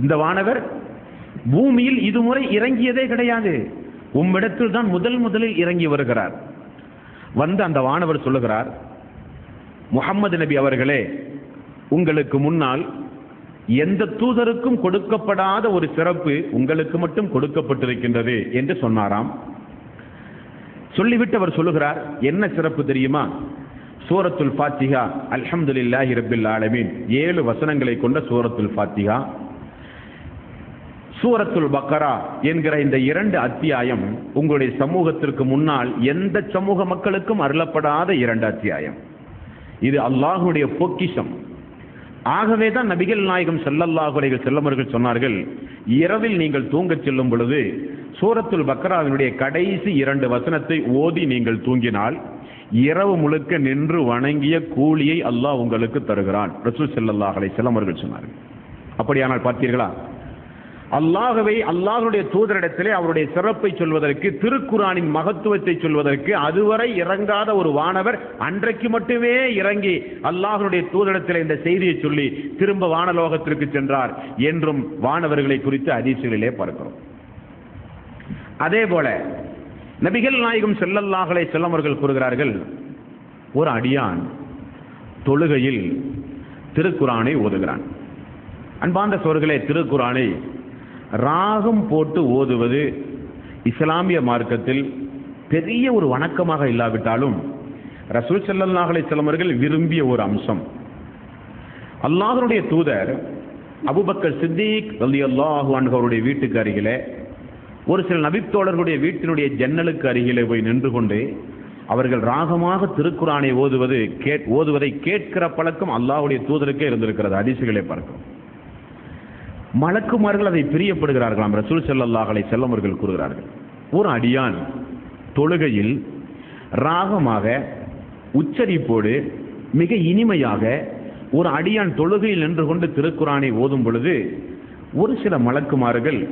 இந்த வானவர் பூமியில் இதுமுறை இறங்கியதே கிடையாது. உம்மிடத்தில் தான் முதல் முதலில் இறங்கி வருகிறார். வந்து அந்த வானவர் சொல்லுகிறார் முகம்மது நபி அவர்களே உங்களுக்கு முன்னால் எந்த தூதருக்கும் கொடுக்கப்படாத ஒரு சிறப்பு உங்களுக்கு மட்டும் கொடுக்கப்பட்டிருக்கின்றது என்று சொன்னாராம். சொல்லிவிட்டு அவர் சொல்லுகிறார் என்ன சிறப்பு தெரியுமா? சூரத்துல் ஃபாத்திகா அல்ஹம்துலில்லாஹி ரபில் ஆலமீன். ஏழு வசனங்களை கொண்ட சூரத்துல் ஃபாத்திகா சூரத்துல் பக்கரா என்கிற இந்த இரண்டு அத்தியாயம் உங்களுடைய சமூகத்திற்கு முன்னால் எந்த சமூக மக்களுக்கும் அருளப்படாத இரண்டு அத்தியாயம். இது அல்லாஹுடைய பொக்கிஷம். ஆகவே தான் நபிகள் நாயகம் செல்லல்லாஹுடைய செல்லமர்கள் சொன்னார்கள் இரவில் நீங்கள் தூங்கச் செல்லும் பொழுது சூரத்துல் பக்ராவினுடைய கடைசி இரண்டு வசனத்தை ஓதி நீங்கள் தூங்கினால் இரவு முழுக்க நின்று வணங்கிய கூலியை அல்லாஹ் உங்களுக்கு தருகிறான். ரசூல் செல்லல்லாஹலை செல்லமர்கள் சொன்னார்கள். அப்படியானால் பார்த்தீர்களா? அல்லாகவே அல்லாஹருடைய தூதரிடத்திலே அவருடைய சிறப்பை சொல்வதற்கு திருக்குறானின் மகத்துவத்தை சொல்வதற்கு அதுவரை இறங்காத ஒரு வானவர் அன்றைக்கு மட்டுமே இறங்கி அல்லாஹருடைய தூதரிடத்திலே இந்த செய்தியை சொல்லி திரும்ப வானலோகத்திற்கு சென்றார் என்றும் வானவர்களை குறித்து அதிர்ச்சிகளிலே பார்க்கிறோம். அதே போல நபிகள் நாயகம் செல்லல்லாஹலை செல்லவர்கள் கூறுகிறார்கள் ஒரு அடியான் தொழுகையில் திருக்குரானை ஓதுகிறான். அன்பாந்த சோர்களே திருக்குரானை ராகம் போட்டு ஓதுவது இஸ்லாமிய மார்க்கத்தில் பெரிய ஒரு வணக்கமாக இல்லாவிட்டாலும் ரசூல் ஸல்லல்லாஹு அலைஹி அவர்கள் விரும்பிய ஒரு அம்சம். அல்லாஹ்வுடைய தூதர் அபுபக்கர் சித்திக் ரலியல்லாஹு அல்லாஹு அவருடைய வீட்டுக்கு அருகிலே ஒரு சில நபித்தோழர்களுடைய வீட்டினுடைய ஜன்னலுக்கு அருகிலே போய் நின்று கொண்டு அவர்கள் ராகமாக திருக்குரானை ஓதுவது கேட் ஓதுவதை கேட்கிற பழக்கம் அல்லாஹுடைய தூதருக்கே இருந்திருக்கிறது. அதிசயங்களை பார்க்கிறோம். மலக்குமார்கள் அதை பிரியப்படுகிறார்களாம். ரசூல் செல்லல்லாஹலை செல்லமர்கள் கூறுகிறார்கள். ஒரு அடியான் தொழுகையில் ராகமாக உச்சரிப்போடு மிக இனிமையாக ஒரு அடியான் தொழுகையில் நின்று கொண்டு திருக்குரானை ஓதும் பொழுது ஒரு சில மலக்குமார்கள்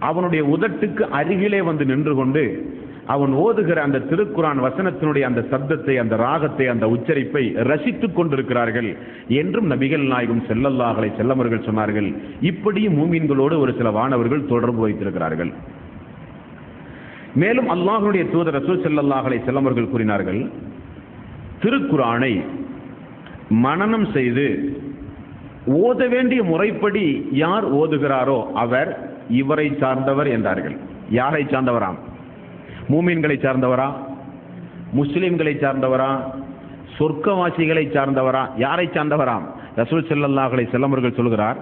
அவனுடைய உதட்டுக்கு அருகிலே வந்து நின்று கொண்டு அவன் ஓதுகிற அந்த திருக்குரான் வசனத்தினுடைய அந்த சப்தத்தை அந்த ராகத்தை அந்த உச்சரிப்பை ரசித்துக் கொண்டிருக்கிறார்கள் என்றும் நபிகள் நாயகம் செல்லல்லாஹலை செல்லமர்கள் சொன்னார்கள். இப்படியும் மூமீன்களோடு ஒரு சில வானவர்கள் தொடர்பு வைத்திருக்கிறார்கள். மேலும் அல்லாஹனுடைய தூதர் ரசூல் செல்லல்லாஹலை செல்லமர்கள் கூறினார்கள் திருக்குரானை மனனம் செய்து ஓத வேண்டிய முறைப்படி யார் ஓதுகிறாரோ அவர் இவரை சார்ந்தவர் என்றார்கள். யாரை சார்ந்தவராம்? மூமீன்களை சார்ந்தவரா? முஸ்லிம்களை சார்ந்தவரா? சொர்க்கவாசிகளை சார்ந்தவரா? யாரை சார்ந்தவராம் ரசூல் செல்லல்லாஹலை செல்லமர்கள் சொல்கிறார்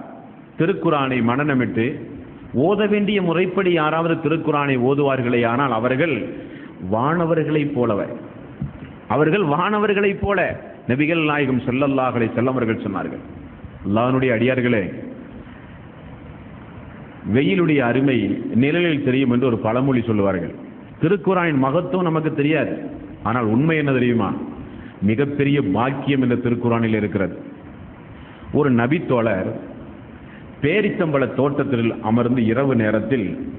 திருக்குரானை மனநமிட்டு ஓத வேண்டிய முறைப்படி யாராவது திருக்குறானை ஓதுவார்களே ஆனால் அவர்கள் வானவர்களைப் போலவர். அவர்கள் வானவர்களைப் போல நபிகள் நாயகம் செல்லல்லாஹலை செல்லமர்கள் சொன்னார்கள். அல்லாஹ்வுடைய அடியார்களே வெயிலுடைய அருமை நிழலில் தெரியும் என்று ஒரு பழமொழி சொல்லுவார்கள். திருக்குறானின் மகத்துவம் நமக்கு தெரியாது. ஆனால் உண்மை என்ன தெரியுமா? மிகப்பெரிய பாக்கியம் இந்த திருக்குறானில் இருக்கிறது. ஒரு நபித்தோழர் பேரித்தம்பள தோட்டத்தில் அமர்ந்து இரவு நேரத்தில்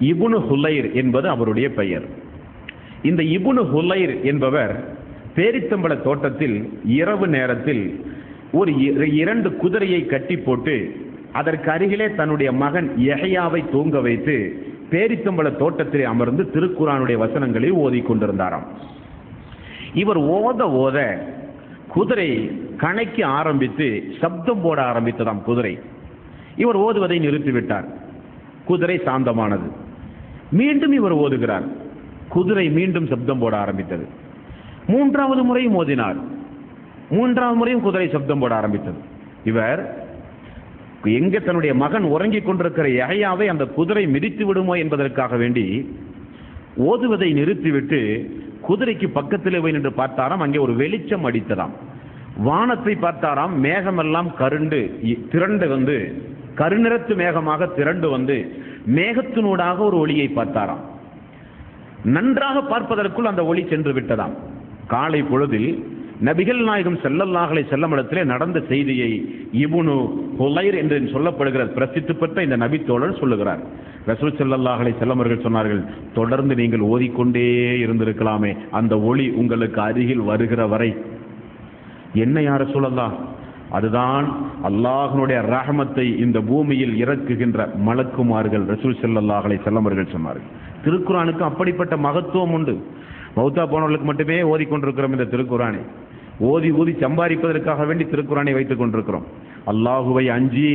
இபுனு ஹுலைர் என்பது அவருடைய பெயர். இந்த இபுனு ஹுலைர் என்பவர் பேரித்தம்பள தோட்டத்தில் இரவு நேரத்தில் ஒரு இர- இரண்டு குதிரையை கட்டி போட்டு அதற்கு அருகிலே தன்னுடைய மகன் எஹையாவை தூங்க வைத்து பேரித்தம்பள தோட்டத்திலே அமர்ந்து திருக்குறானுடைய வசனங்களை ஓதிக் கொண்டிருந்தாராம். இவர் ஓத ஓத குதிரை கணைக்க ஆரம்பித்து சப்தம் போட ஆரம்பித்ததாம் குதிரை. இவர் ஓதுவதை நிறுத்திவிட்டார். குதிரை சாந்தமானது. மீண்டும் இவர் ஓதுகிறார். குதிரை மீண்டும் சப்தம் போட ஆரம்பித்தது. மூன்றாவது முறையும் ஓதினார். மூன்றாவது முறையும் குதிரை சப்தம் போட ஆரம்பித்தது. இவர் எங்க தன்னுடைய மகன் உறங்கிக் கொண்டிருக்கிற யஹ்யாவை அந்த குதிரை மிதித்து விடுமோ என்பதற்காக வேண்டி ஓதுவதை நிறுத்திவிட்டு குதிரைக்கு பக்கத்திலே போய் நின்று பார்த்தாராம். அங்கே ஒரு வெளிச்சம் அடித்ததாம். வானத்தை பார்த்தாராம். மேகமெல்லாம் கருண்டு திரண்டு வந்து கருநிறத்து மேகமாக திரண்டு வந்து மேகத்தினூடாக ஒரு ஒளியை பார்த்தாராம். நன்றாக பார்ப்பதற்குள் அந்த ஒளி சென்று விட்டதாம். காலை பொழுதில் நபிகள் நாயகம் செல்லல்லாஹலை செல்லமிடத்திலே நடந்த செய்தியை இபுனு ஹுலைர் என்று சொல்லப்படுகிற பிரசித்தி பெற்ற இந்த நபித்தோழர் சொல்லுகிறார். ரசூல் செல்லல்லாஹலை செல்லமர்கள் சொன்னார்கள் தொடர்ந்து நீங்கள் ஓதிக்கொண்டே இருந்திருக்கலாமே அந்த ஒளி உங்களுக்கு அருகில் வருகிற வரை. என்ன யார சொல்லலாம் அதுதான் அல்லாஹனுடைய ரஹமத்தை இந்த பூமியில் இறக்குகின்ற மலக்குமார்கள் ரசூல் ஸல்லல்லாஹு செல்லமர்கள் சொன்னார்கள். திருக்குறானுக்கு அப்படிப்பட்ட மகத்துவம் உண்டு. மௌத்தா போனவர்களுக்கு மட்டுமே ஓதிக்கொண்டிருக்கிறோம் இந்த திருக்குறானை. ஓதி ஊதி சம்பாதிப்பதற்காக வேண்டி திருக்குறானை வைத்துக் கொண்டிருக்கிறோம். அல்லாஹுவை அஞ்சி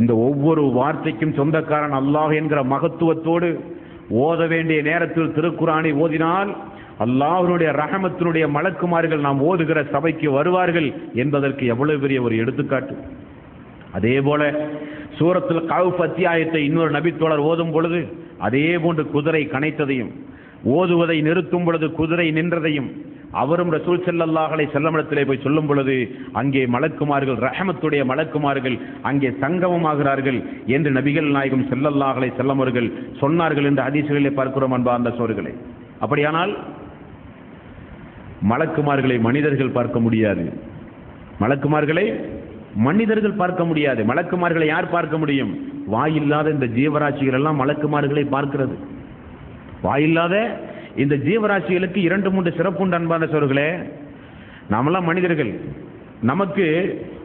இந்த ஒவ்வொரு வார்த்தைக்கும் சொந்தக்காரன் அல்லாஹ் என்கிற மகத்துவத்தோடு ஓத வேண்டிய நேரத்தில் திருக்குறானை ஓதினால் அல்லாஹனுடைய ரஹமத்தினுடைய மலக்குமார்கள் நாம் ஓதுகிற சபைக்கு வருவார்கள் என்பதற்கு எவ்வளவு பெரிய ஒரு எடுத்துக்காட்டு. அதே போல சூரத்தில் கவுப் அத்தியாயத்தை இன்னொரு நபித்தோழர் ஓதும் பொழுது அதே போன்று குதிரை கனைத்ததையும் ஓதுவதை நிறுத்தும் பொழுது குதிரை நின்றதையும் அவரும் ரசூல் செல்லல்லாஹலை செல்லமிடத்திலே போய் சொல்லும் பொழுது அங்கே மலக்குமார்கள் ரஹமத்துடைய மலக்குமார்கள் அங்கே சங்கமமாகிறார்கள் என்று நபிகள் நாயகம் செல்லல்லாஹலை செல்லமர்கள் சொன்னார்கள் என்று அதிசயங்களை பார்க்கிறோம் அன்பா அந்த சோர்களை அப்படியானால் மலக்குமார்களை மனிதர்கள் பார்க்க முடியாது. மலக்குமார்களை மனிதர்கள் பார்க்க முடியாது. மலக்குமார்களை யார் பார்க்க முடியும்? வாயில்லாத இந்த ஜீவராசிகள் எல்லாம் மலக்குமார்களை பார்க்கிறது. வாயில்லாத இந்த ஜீவராசிகளுக்கு இரண்டு மூன்று சிறப்புண்டு அன்பான சோர்களே. நாமெல்லாம் மனிதர்கள். நமக்கு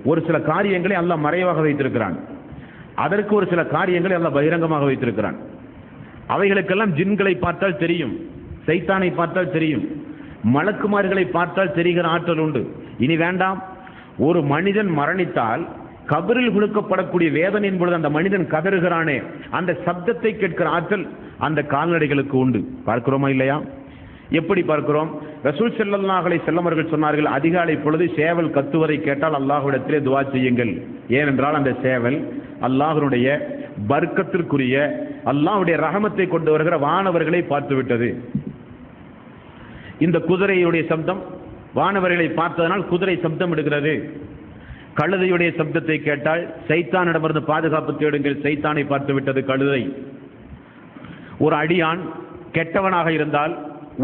ஒரு சில காரியங்களை எல்லாம் மறைவாக வைத்திருக்கிறான். அதற்கு ஒரு சில காரியங்களை அல்ல பகிரங்கமாக வைத்திருக்கிறான். அவைகளுக்கெல்லாம் ஜின்களை பார்த்தால் தெரியும். சைத்தானை பார்த்தால் தெரியும். மலக்குமார்களை பார்த்தால் தெரிகிற ஆற்றல் உண்டு. இனி வேண்டாம். ஒரு மனிதன் மரணித்தால் கபரில் கொடுக்கப்படக்கூடிய வேதனையின் பொழுது அந்த மனிதன் கதறுகிறானே. அந்த சப்தத்தை கேட்கிற ஆற்றல் அந்த கால்நடைகளுக்கு உண்டு. பார்க்கிறோமா இல்லையா? எப்படி பார்க்கிறோம்? ரசூல் செல்லல்லாஹலை செல்லமர்கள் சொன்னார்கள் அதிகாலை பொழுது சேவல் கத்துவதை கேட்டால் அல்லாஹுடத்திலே துவா செய்யுங்கள். ஏனென்றால் அந்த சேவல் அல்லாஹனுடைய வர்க்கத்திற்குரிய அல்லாஹ்வுடைய ரகமத்தை கொண்டு வருகிற வானவர்களை பார்த்து விட்டது இந்த குதிரையுடைய சப்தம் வானவர்களை பார்த்ததனால் குதிரை சப்தம் எடுக்கிறது. கழுதையுடைய சப்தத்தை கேட்டால் சைத்தானிடமிருந்து பாதுகாப்பு தேடுங்கள் சைத்தானை பார்த்து விட்டது கழுதை. ஒரு அடியான் கெட்டவனாக இருந்தால்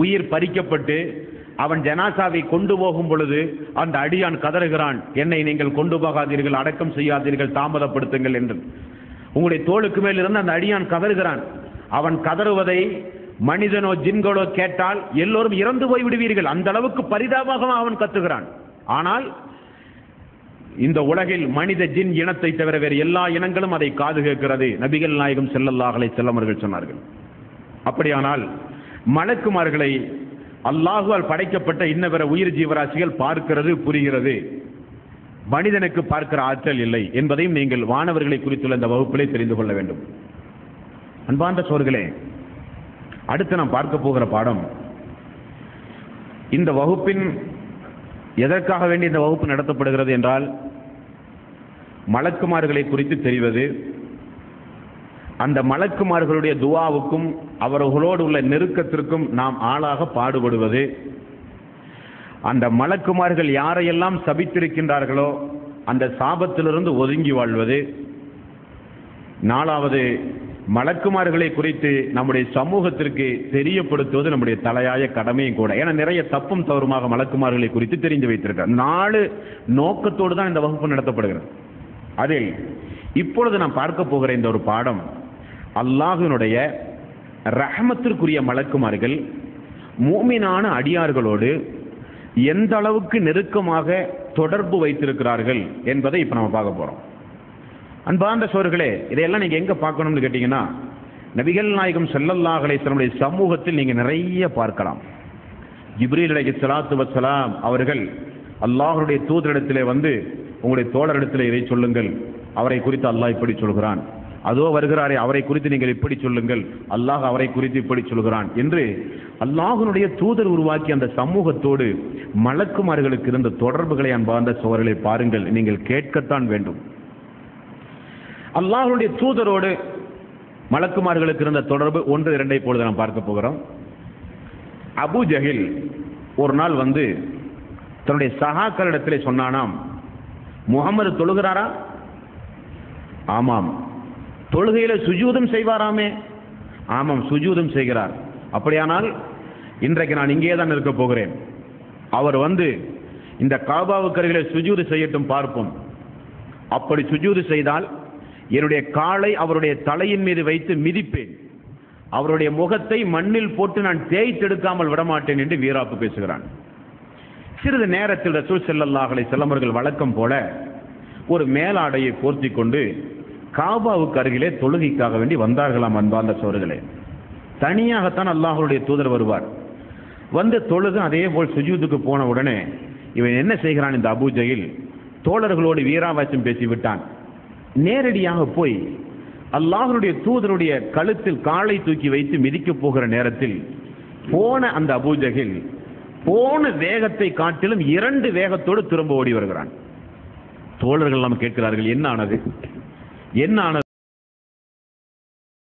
உயிர் பறிக்கப்பட்டு அவன் ஜனாசாவை கொண்டு போகும் பொழுது அந்த அடியான் கதறுகிறான். என்னை நீங்கள் கொண்டு போகாதீர்கள் அடக்கம் செய்யாதீர்கள் தாமதப்படுத்துங்கள் என்று. உங்களுடைய தோளுக்கு மேல் இருந்து அந்த அடியான் கதறுகிறான். அவன் கதறுவதை மனிதனோ ஜின்களோ கேட்டால் எல்லோரும் இறந்து போய் விடுவீர்கள். அந்த அளவுக்கு பரிதாபமாக அவன் கத்துகிறான். ஆனால் இந்த உலகில் மனித ஜின் இனத்தை தவிர வேறு எல்லா இனங்களும் அதை காது கேட்கிறது. நபிகள் நாயகம் செல்லல்லாஹலை செல்லமர்கள் சொன்னார்கள். அப்படியானால் மலக்குமார்களை அல்லாஹுவால் படைக்கப்பட்ட இன்ன உயிர் ஜீவராசிகள் பார்க்கிறது புரிகிறது. மனிதனுக்கு பார்க்கிற ஆற்றல் இல்லை என்பதையும் நீங்கள் வானவர்களை குறித்துள்ள இந்த வகுப்பிலே தெரிந்து கொள்ள வேண்டும். அன்பார்ந்த சோர்களே அடுத்து நாம் பார்க்க போகிற பாடம். இந்த வகுப்பின் எதற்காக வேண்டி இந்த வகுப்பு நடத்தப்படுகிறது என்றால் மலக்குமார்களை குறித்து தெரிவது அந்த மலக்குமார்களுடைய துவாவுக்கும் அவர்களோடு உள்ள நெருக்கத்திற்கும் நாம் ஆளாக பாடுபடுவது. அந்த மலக்குமார்கள் யாரையெல்லாம் சபித்திருக்கின்றார்களோ அந்த சாபத்திலிருந்து ஒதுங்கி வாழ்வது. நாலாவது மலக்குமார்களை குறித்து நம்முடைய சமூகத்திற்கு தெரியப்படுத்துவது நம்முடைய தலையாய கடமையும் கூட. ஏன்னா நிறைய தப்பும் தவறுமாக மலக்குமார்களை குறித்து தெரிந்து வைத்திருக்கிறார். நாலு நோக்கத்தோடு தான் இந்த வகுப்பு நடத்தப்படுகிறது. அதில் இப்பொழுது நான் பார்க்க போகிற இந்த ஒரு பாடம் அல்லாஹினுடைய ரஹமத்திற்குரிய மலக்குமார்கள் மூமினான அடியார்களோடு எந்த அளவுக்கு நெருக்கமாக தொடர்பு வைத்திருக்கிறார்கள் என்பதை இப்போ நம்ம பார்க்க போகிறோம் அன்பார்ந்த சோர்களே இதையெல்லாம் நீங்கள் எங்கே பார்க்கணும்னு கேட்டிங்கன்னா நபிகள் நாயகம் செல்லல்லாஹலை தன்னுடைய சமூகத்தில் நீங்கள் நிறைய பார்க்கலாம். ஜிப்ரீல் அலைஹி சலாத்து வசலாம் அவர்கள் அல்லாஹருடைய தூதரிடத்திலே வந்து உங்களுடைய தோழரிடத்தில் இதை சொல்லுங்கள் அவரை குறித்து அல்லாஹ் இப்படி சொல்கிறான். அதோ வருகிறாரே அவரை குறித்து நீங்கள் இப்படி சொல்லுங்கள். அல்லாஹ் அவரை குறித்து இப்படி சொல்கிறான் என்று அல்லாஹனுடைய தூதர் உருவாக்கி அந்த சமூகத்தோடு மலக்குமார்களுக்கு இருந்த தொடர்புகளை அன்பார்ந்த சோழர்களை பாருங்கள் நீங்கள் கேட்கத்தான் வேண்டும். அல்லாஹனுடைய தூதரோடு மலக்குமார்களுக்கு இருந்த தொடர்பு ஒன்று இரண்டை பொழுது நாம் பார்க்க போகிறோம். அபு ஜஹில் ஒரு நாள் வந்து தன்னுடைய சகாக்களிடத்திலே சொன்னானாம் முகமது தொழுகிறாரா? ஆமாம். தொழுகையில் சுஜூதம் செய்வாராமே? ஆமாம் சுஜூதம் செய்கிறார். அப்படியானால் இன்றைக்கு நான் இங்கே தான் இருக்க போகிறேன். அவர் வந்து இந்த காபாவுக்கருகளை சுஜூது செய்யட்டும் பார்ப்போம். அப்படி சுஜூது செய்தால் என்னுடைய காலை அவருடைய தலையின் மீது வைத்து மிதிப்பேன். அவருடைய முகத்தை மண்ணில் போட்டு நான் தேய்த்தெடுக்காமல் விடமாட்டேன் என்று வீராப்பு பேசுகிறான். சிறிது நேரத்தில் ரசூல் செல்லல்லாஹலை செல்லமர்கள் வழக்கம் போல ஒரு மேலாடையை போர்த்தி கொண்டு காபாவுக்கு அருகிலே தொழுகைக்காக வேண்டி வந்தார்களாம் அன்பார்ந்த சோர்களே. தனியாகத்தான் அல்லாஹருடைய தூதர் வருவார். வந்து தொழுது அதே போல் சுஜூதுக்கு போன உடனே இவன் என்ன செய்கிறான் இந்த அபூஜையில் தோழர்களோடு வீராவாச்சம் பேசிவிட்டான் நேரடியாக போய் அல்லாஹருடைய தூதருடைய கழுத்தில் காலை தூக்கி வைத்து மிதிக்கப் போகிற நேரத்தில் போன அந்த அபூஜகில் போன வேகத்தை காட்டிலும் இரண்டு வேகத்தோடு திரும்ப ஓடி வருகிறான். தோழர்கள் நாம் கேட்கிறார்கள் என்ன ஆனது? என்ன ஆனது